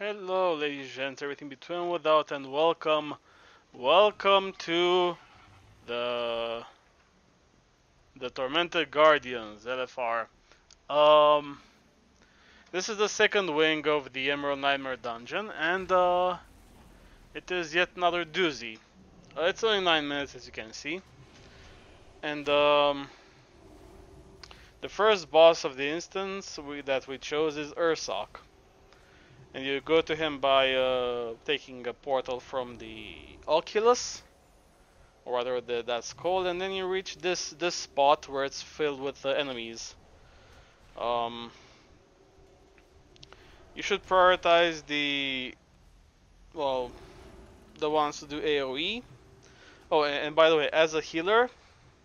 Hello, ladies and gents, everything between without, and welcome, welcome to the the Tormented Guardians (LFR). Um, this is the second wing of the Emerald Nightmare dungeon, and uh, it is yet another doozy. Uh, it's only nine minutes, as you can see, and um, the first boss of the instance we, that we chose is Ursoc and you go to him by uh, taking a portal from the Oculus, or rather the, that's called, and then you reach this this spot where it's filled with uh, enemies. Um, you should prioritize the well, the ones to do AOE. Oh, and, and by the way, as a healer,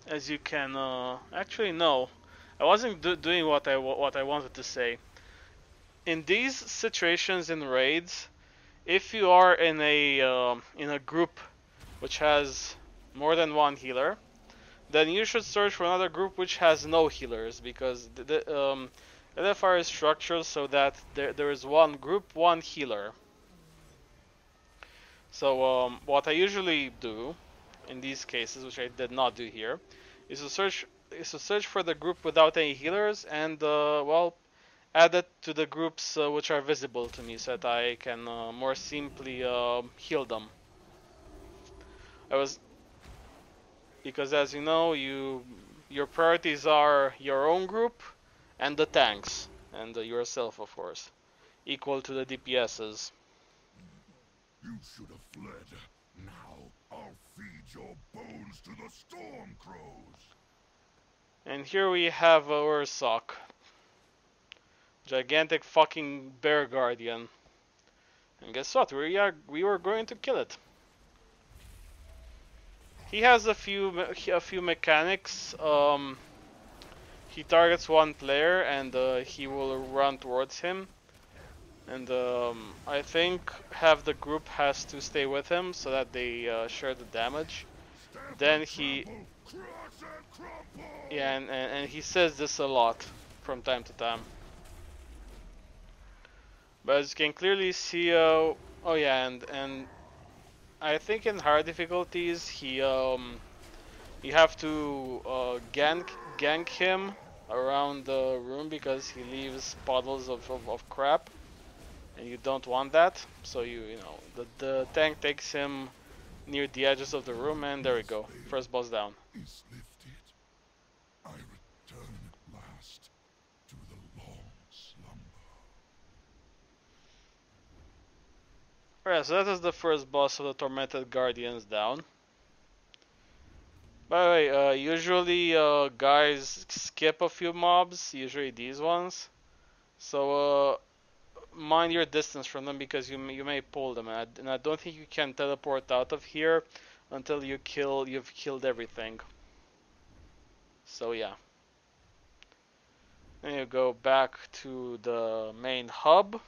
as you can uh, actually no, I wasn't do doing what I what I wanted to say in these situations in raids, if you are in a um, in a group which has more than one healer, then you should search for another group which has no healers because the, the um, LFR is structured so that there there is one group, one healer. So um, what I usually do in these cases, which I did not do here, is to search is to search for the group without any healers and uh, well add it to the groups uh, which are visible to me so that I can uh, more simply uh, heal them. I was because as you know you your priorities are your own group and the tanks and uh, yourself of course equal to the DPSs. You should have fled. Now I'll feed your bones to the storm crows. And here we have Ursoc. Gigantic fucking bear guardian. And guess what? We are we were going to kill it. He has a few a few mechanics. Um, he targets one player and uh, he will run towards him. And um, I think half the group has to stay with him so that they uh, share the damage. Then he, yeah, and, and, and he says this a lot from time to time. But as you can clearly see, uh, oh yeah, and and I think in hard difficulties he um you have to uh, gank gank him around the room because he leaves puddles of, of, of crap. And you don't want that so you you know the, the tank takes him near the edges of the room and there we go. First boss down Is lifted. I return at last to the long slumber. Alright, so that is the first boss of the Tormented Guardians down. By the way, uh, usually uh, guys skip a few mobs, usually these ones. So uh, mind your distance from them because you may, you may pull them, and I, and I don't think you can teleport out of here until you kill you've killed everything. So yeah. Then you go back to the main hub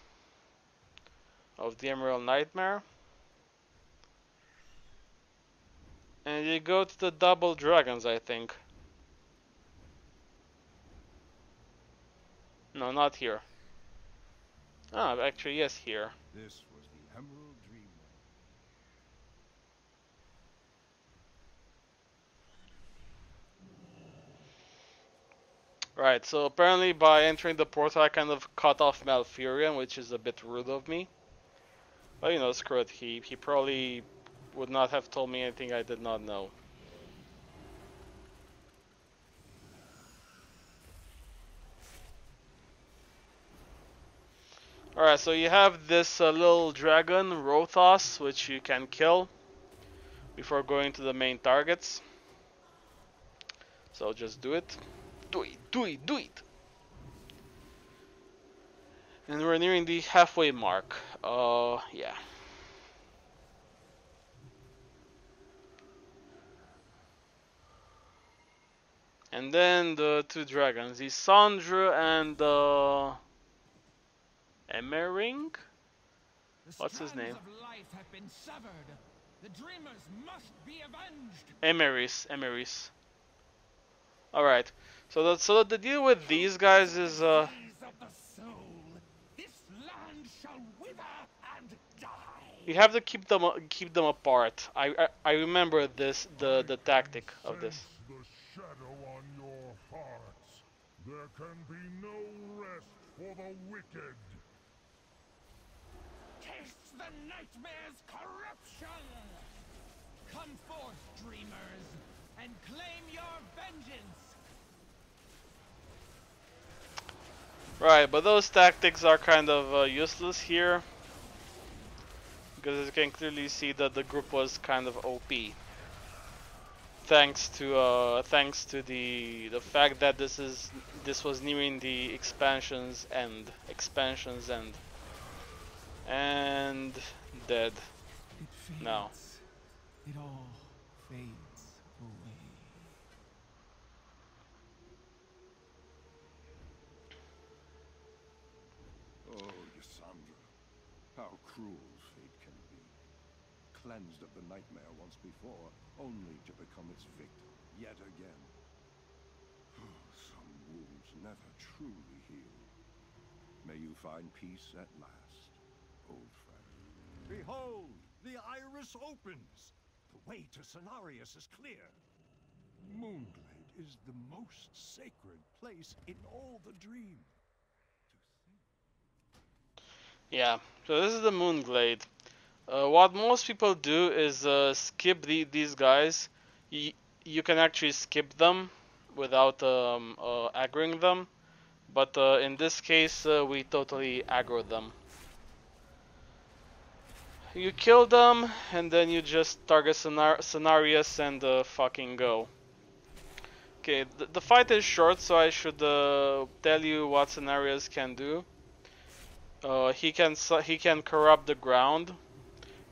of the Emerald Nightmare. And you go to the double dragons, I think. No, not here. Ah, actually, yes, here. This was the Emerald Dreamway. Right, so apparently by entering the portal I kind of cut off Malfurion, which is a bit rude of me. But you know, screw it, he, he probably would not have told me anything I did not know. Alright, so you have this uh, little dragon, Rothos, which you can kill before going to the main targets. So just do it. Do it, do it, do it! And we're nearing the halfway mark. Uh, yeah. And then the two dragons, the Ysondre and uh, Emmering? What's his name? Of life have been severed. The dreamers must be avenged. Emeriss, Emeriss. Alright, so the, so the deal with these guys is, uh, Keys of the soul. This land shall wither and die. You have to keep them keep them apart. I I, I remember this the the tactic of this. There can be no rest for the wicked. Taste the nightmare's corruption! Come forth, dreamers, and claim your vengeance! Right, but those tactics are kind of uh, useless here. Because as you can clearly see that the group was kind of OP. Thanks to uh, thanks to the the fact that this is this was nearing the expansion's end. Expansion's end. And dead. It fades. No. It all fades away. Oh, Ysondre, how cruel fate can be. Cleansed of the nightmare once before, only to become its victim yet again. Some wounds never truly heal. May you find peace at last, old friend. Behold, the iris opens. The way to Cenarius is clear. Moonglade is the most sacred place in all the dream. Yeah, so this is the Moonglade. Uh, what most people do is uh, skip the, these guys. Y you can actually skip them without um, uh, aggroing them, but uh, in this case uh, we totally aggro them. You kill them and then you just target Scenar Cenarius and uh, fucking go. Okay, th the fight is short, so I should tell you what Cenarius can do. Uh, he can he can corrupt the ground,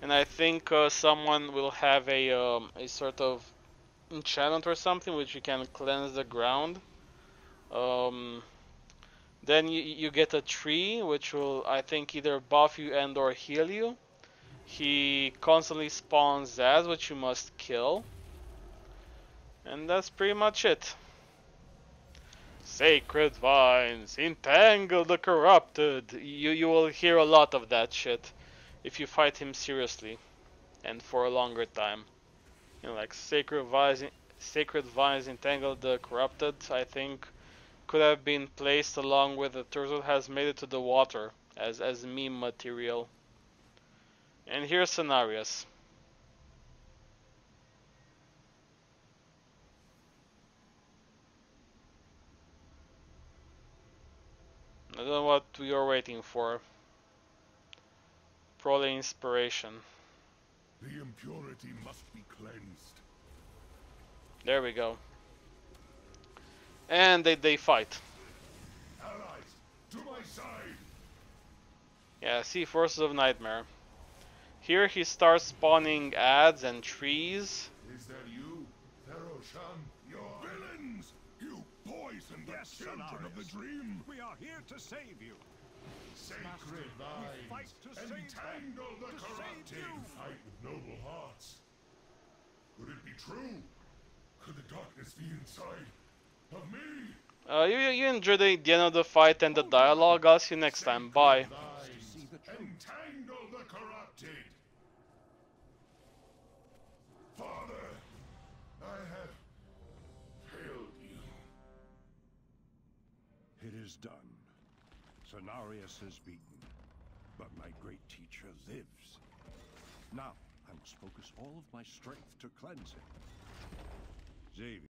and I think uh, someone will have a um, a sort of enchantment or something which you can cleanse the ground. Um, then you you get a tree which will I think either buff you and or heal you. He constantly spawns Zaz which you must kill, and that's pretty much it. Sacred vines, entangle the corrupted. You you will hear a lot of that shit if you fight him seriously and for a longer time. You know, like sacred vines, sacred vines entangle the corrupted. I think could have been placed along with the turtle has made it to the water as as meme material. And here's Cenarius. I don't know what you're waiting for. Probably inspiration. The impurity must be cleansed. There we go. And they, they fight. Allies, to my side! Yeah, see Forces of Nightmare. Here he starts spawning adds and trees. Is that you, Theroshan? Your villains! You the Yes, children of the dream! We are here to save you. Sacred we fight vines! to save them, Entangle the to save you. Fight with noble hearts. Could it be true? Could the darkness be inside of me? Uh, you, you enjoy the, the end of the fight and the dialogue. I'll see you next time. Bye. Is done. Cenarius is beaten. But my great teacher lives. Now, I must focus all of my strength to cleanse him. Xavius,